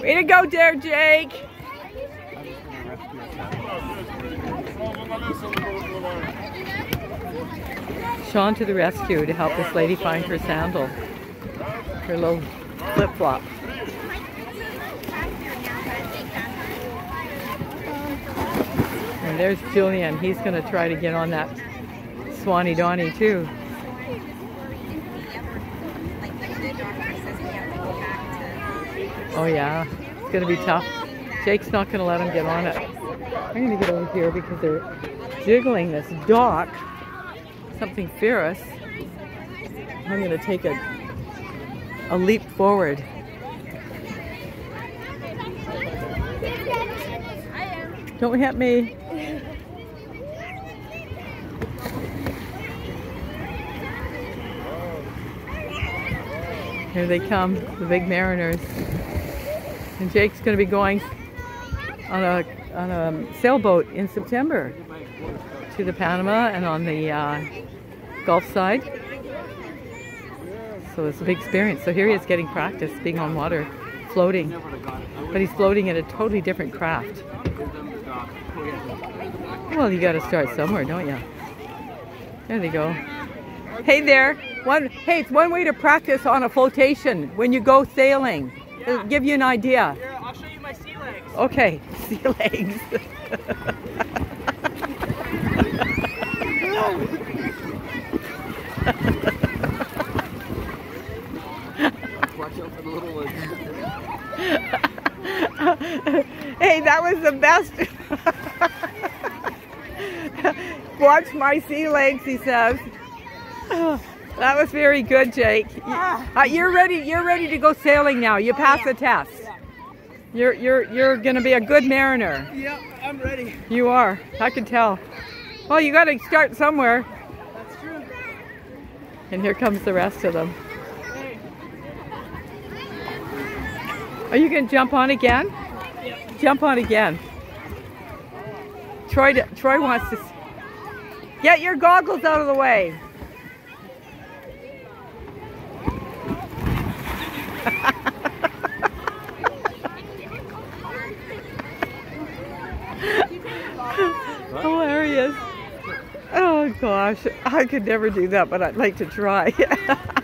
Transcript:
Way to go there, Jake. Sean to the rescue to help this lady find her sandal. Her little flip-flop. And there's Julian. He's going to try to get on that Swanny Donny too. Oh yeah, it's to be tough. Jake's not to let him get on it. I'm to get over here because they're jiggling this dock. Something fierce. I'm to take a, a leap forward. Don't hit me. Here they come, the big mariners. And Jake's going to be going on a, on a sailboat in September to the Panama and on the uh, Gulf side. So it's a big experience. So here he is getting practice being on water, floating. But he's floating in a totally different craft. Well, you got to start somewhere, don't you? There they go. Hey there. One. Hey, it's one way to practice on a flotation when you go sailing. Yeah. It'll give you an idea. Here, I'll show you my sea legs. Okay, sea legs. Watch out for the little ones. hey, that was the best. Watch my sea legs, he says. That was very good, Jake. Uh, you're ready. You're ready to go sailing now. You passed the test. You're you're you're gonna be a good mariner. Yep, I'm ready. You are. I can tell. Well, you got to start somewhere. That's true. And here comes the rest of them. Are you gonna jump on again? Yep. Jump on again. Troy, Troy wants to. Get your goggles out of the way. Oh gosh, I could never do that, but I'd like to try.